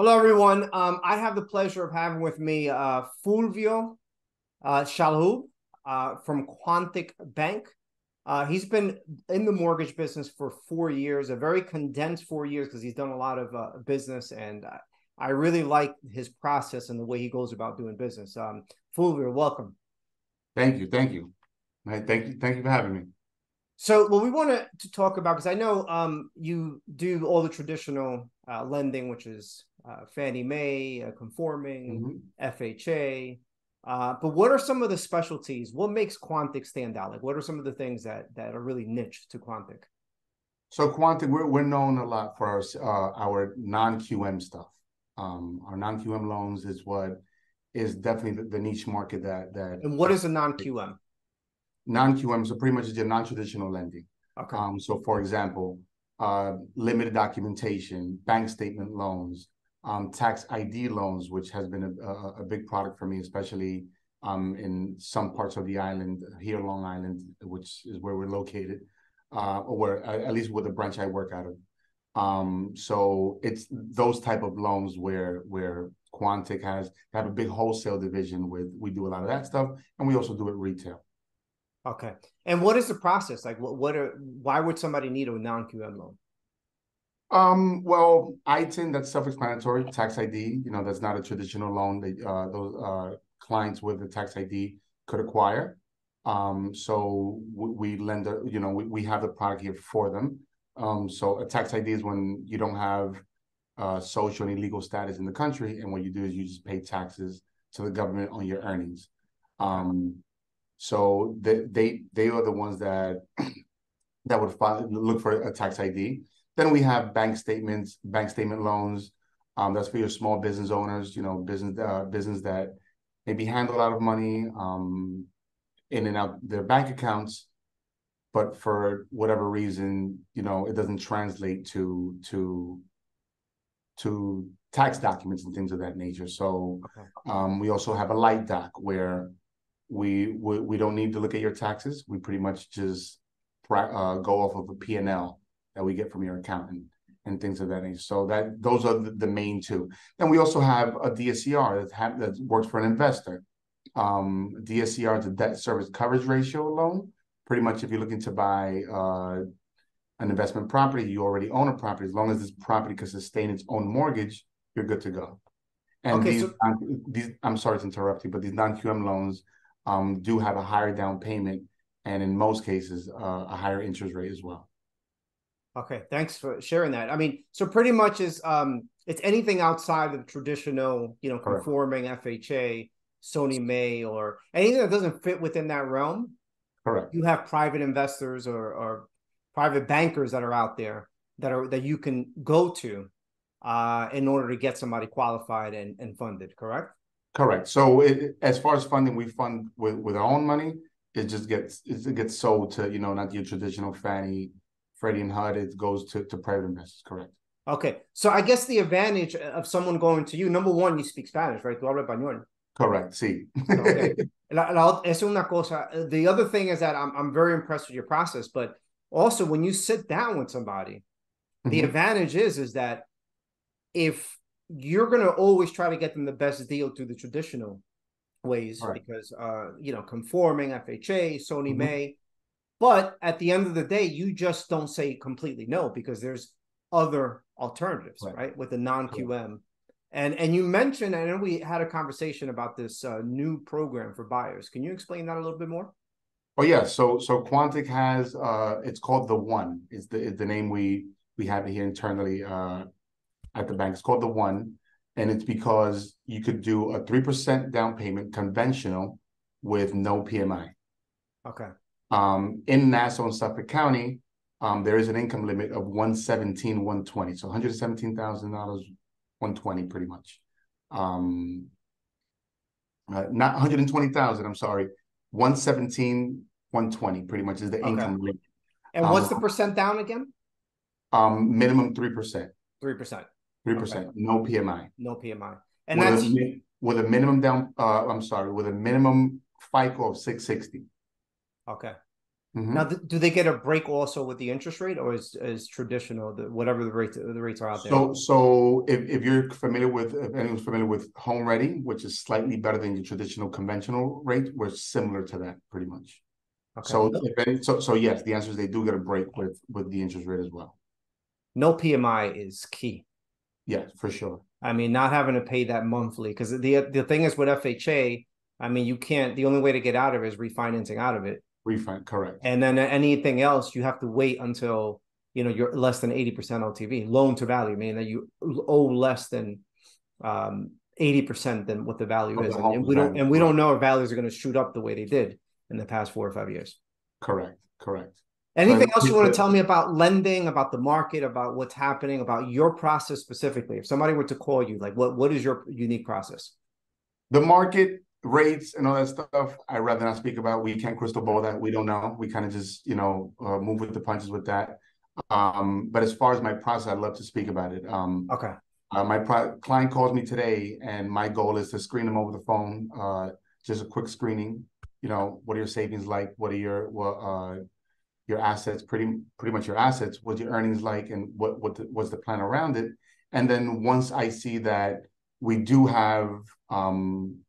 Hello, everyone. Um, I have the pleasure of having with me uh, Fulvio uh, Chaljub uh, from Quontic Bank. Uh, he's been in the mortgage business for four years, a very condensed four years because he's done a lot of uh, business, and I really like his process and the way he goes about doing business. Um, Fulvio, welcome. Thank you, thank you, thank you, thank you for having me. So, what we want to talk about, because I know um, you do all the traditional uh, lending, which is uh, Fannie Mae, uh, conforming, mm-hmm. FHA. Uh, but what are some of the specialties? What makes Quontic stand out? Like, what are some of the things that that are really niche to Quontic? So, Quontic, we're we're known a lot for our uh, our non QM stuff. Um, our non QM loans is what is definitely the, the, niche market that that. And what is a non QM? Non QM, so pretty much is your non traditional lending. Okay. Um, so, for example, uh, limited documentation, bank statement loans, um, tax ID loans, which has been a, a, big product for me, especially um, in some parts of the island, here Long Island, which is where we're located, uh, or where, at least with the branch I work out of. Um, so it's those type of loans where where Quontic has have a big wholesale division with we do a lot of that stuff, and we also do it retail. Okay. And what is the process like? What what are why would somebody need a non QM loan? Um, well, ITIN, that's self-explanatory. Tax ID, you know, that's not a traditional loan that uh, those uh, clients with the tax ID could acquire. Um, so we, we lend, a, you know, we, we have the product here for them. Um, so a tax ID is when you don't have uh, social and legal status in the country, and what you do is you just pay taxes to the government on your earnings. Um, so they, they they are the ones that that would find, look for a tax ID. Then we have bank statements, bank statement loans. Um, that's for your small business owners, you know, business uh, business that maybe handle a lot of money um, in and out their bank accounts, but for whatever reason, you know, it doesn't translate to to to tax documents and things of that nature. So um, we also have a light doc where we, we we don't need to look at your taxes. We pretty much just uh, go off of a P&L that we get from your accountant and things of that nature. So that those are the, the main two. Then we also have a DSCR that have, that works for an investor. Um, DSCR is a debt service coverage ratio loan. Pretty much, if you're looking to buy uh, an investment property, you already own a property. As long as this property can sustain its own mortgage, you're good to go. And okay, these, so- these, I'm sorry to interrupt you, but these non-QM loans um, do have a higher down payment, and in most cases, uh, a higher interest rate as well. Okay, thanks for sharing that. I mean, so pretty much is um it's anything outside of the traditional, you know, conforming Correct. FHA, SONYMA, or anything that doesn't fit within that realm. Correct. You have private investors or, or private bankers that are out there that are that you can go to uh, in order to get somebody qualified and, and funded. Correct. Correct. So it, as far as funding, we fund with, with our own money. It just gets it gets sold to you know not your traditional Fannie Freddie and HUD, it goes to, to private investors, correct. Okay. So I guess the advantage of someone going to you, number one, you speak Spanish, right? Tú hablas español. Correct, sí. okay. La, la, es una cosa. The other thing is that I'm, I'm very impressed with your process, but also when you sit down with somebody, mm-hmm. the advantage is is that if you're going to always try to get them the best deal through the traditional ways right. because uh you know conforming FHA, Sony mm-hmm. May, but at the end of the day, you just don't say completely no because there's other alternatives, right? right? With the non QM. And and you mentioned, I know we had a conversation about this uh, new program for buyers. Can you explain that a little bit more? Oh yeah, so so Quontic has uh, it's called the One. Is the is the name we we have here internally uh, at the bank. It's called the One, and it's because you could do a three percent down payment conventional with no PMI. Okay. Um, in Nassau and Suffolk County, um, there is an income limit of 117, 120. So $117,000, 120 pretty much. Um, uh, not 120,000, I'm sorry. 117, 120 pretty much is the okay. income limit. And what's the um, percent down again? Um, minimum 3%. 3%. 3%. Okay. No PMI. No PMI. And with that's a, with a minimum down, uh, I'm sorry, with a minimum FICO of 660. Okay. Mm-hmm. Now, th- do they get a break also with the interest rate, or is is traditional the, whatever the rates the rates are out there? So, so if, if you're familiar with if anyone's familiar with Home Ready, which is slightly better than your traditional conventional rate, we're similar to that pretty much. Okay. So, if any, so so yes, the answer is they do get a break with with the interest rate as well. No PMI is key. Yes, for sure. I mean, not having to pay that monthly because the the thing is with FHA, I mean, you can't. The only way to get out of it is refinancing out of it. Refund, correct. And then anything else, you have to wait until you know you're less than eighty percent LTV, loan to value, meaning that you owe less than um, eighty percent than what the value is, and, and we don't and we don't know if values are going to shoot up the way they did in the past four or five years. Correct. Correct. Anything else you want to tell me about lending, about the market, about what's happening, about your process specifically? If somebody were to call you, like what what is your unique process? The market rates and all that stuff, I'd rather not speak about. We can't crystal ball that. We don't know. We kind of just, you know, uh, move with the punches with that. Um, but as far as my process, I'd love to speak about it. Um, okay. Uh, my pro- client calls me today, and my goal is to screen them over the phone. Uh, just a quick screening. You know, what are your savings like? What are your what, uh, your assets? Pretty pretty much your assets. What's your earnings like, and what what the, what's the plan around it? And then once I see that we do have um,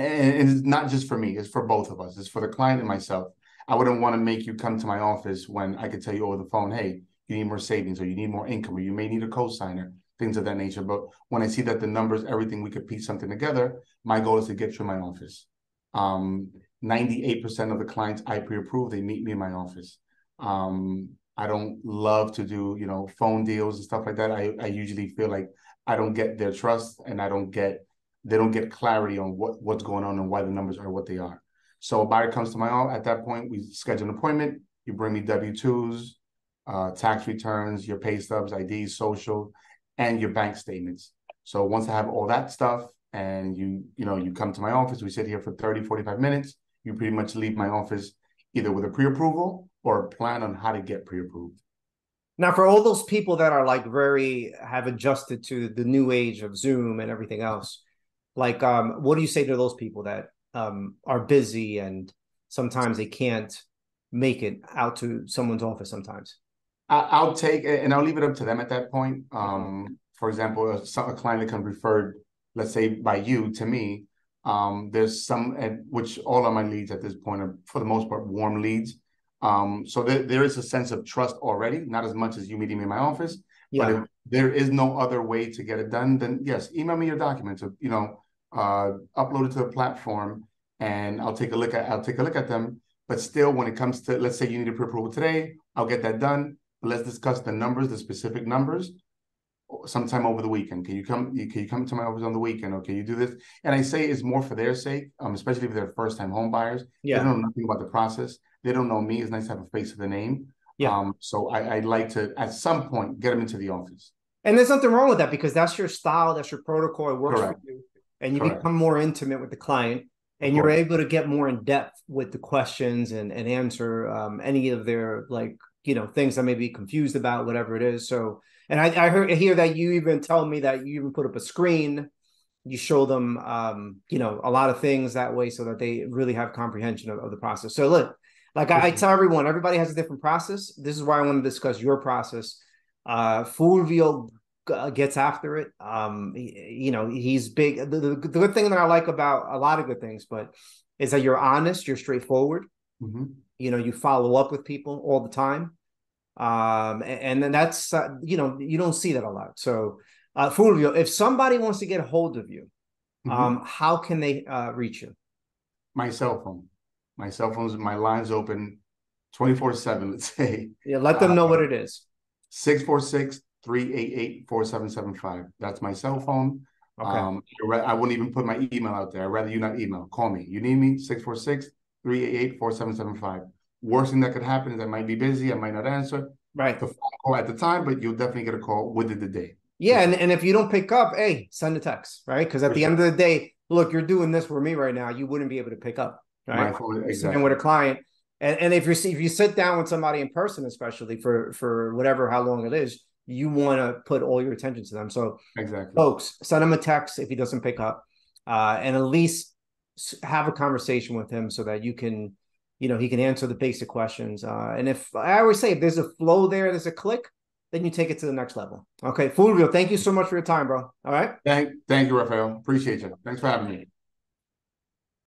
and it's not just for me, it's for both of us. It's for the client and myself. I wouldn't want to make you come to my office when I could tell you over the phone, hey, you need more savings or you need more income or you may need a co-signer, things of that nature. But when I see that the numbers, everything, we could piece something together, my goal is to get you in my office. Um, 98% of the clients I pre-approve, they meet me in my office. Um, I don't love to do, you know, phone deals and stuff like that. I, I usually feel like I don't get their trust and I don't get they don't get clarity on what what's going on and why the numbers are what they are. So a buyer comes to my office. At that point, we schedule an appointment. You bring me W twos, uh, tax returns, your pay stubs, IDs, social, and your bank statements. So once I have all that stuff, and you you know you come to my office, we sit here for 30, 45 minutes. You pretty much leave my office either with a pre-approval or a plan on how to get pre-approved. Now, for all those people that are like very have adjusted to the new age of Zoom and everything else, like um what do you say to those people that um are busy and sometimes they can't make it out to someone's office sometimes? I'll take it and i'll leave it up to them at that point. Um for example a, a client that comes referred let's say by you to me um there's some which all of my leads at this point are for the most part warm leads. Um so there, there is a sense of trust already not as much as you meeting me in my office yeah. but if there is no other way to get it done then yes email me your documents. You know uh, upload it to the platform, and I'll take a look at I'll take a look at them. But still, when it comes to let's say you need a pre-approval today, I'll get that done. But let's discuss the numbers, the specific numbers, sometime over the weekend. Can you come? Can you come to my office on the weekend? Okay, you do this, and I say it's more for their sake, um, especially if they're first-time home buyers. Yeah. They don't know nothing about the process. They don't know me. It's nice to have a face to the name. Yeah. Um, so I, I'd like to at some point get them into the office. And there's nothing wrong with that because that's your style, that's your protocol. It works Correct. for you and you Correct. become more intimate with the client and you're able to get more in depth with the questions and, and answer um, any of their like you know things that may be confused about whatever it is. So and i, I heard I hear that you even tell me that you even put up a screen. You show them um, you know a lot of things that way so that they really have comprehension of, of the process. So look like I, I, tell everyone everybody has a different process. This is why i want to discuss your process. Uh fulvio gets after it. Um, you know, he's big. The, the, the, good thing that I like about a lot of good things, but is that you're honest, you're straightforward. Mm-hmm. You know, you follow up with people all the time. Um, and, and then that's uh, you know, you don't see that a lot. So, uh, Fulvio, if somebody wants to get a hold of you, mm-hmm. um, how can they uh, reach you? My cell phone. My cell phone's my line's open 24 7, let's say. Yeah, let them know uh, what it is. 646 388-4775. That's my cell phone. Okay. Um, I wouldn't even put my email out there. I'd rather you not email. Call me. You need me, 646-388-4775. Worst thing that could happen is I might be busy. I might not answer. Right. The phone call at the time, but you'll definitely get a call within the day. Yeah, and, and if you don't pick up, hey, send a text, right? Because at for the sure. end of the day, look, you're doing this for me right now. You wouldn't be able to pick up, right? My phone, exactly. with a client, and, and if you if you sit down with somebody in person, especially for for whatever how long it is, you want to put all your attention to them. So, exactly, folks, send him a text if he doesn't pick up, uh, and at least have a conversation with him so that you can you know he can answer the basic questions. Uh, and if I always say if there's a flow there, there's a click, then you take it to the next level. Okay, Fulvio, thank you so much for your time, bro. All right. Thank, thank you, Rafael. Appreciate you. Thanks for having me.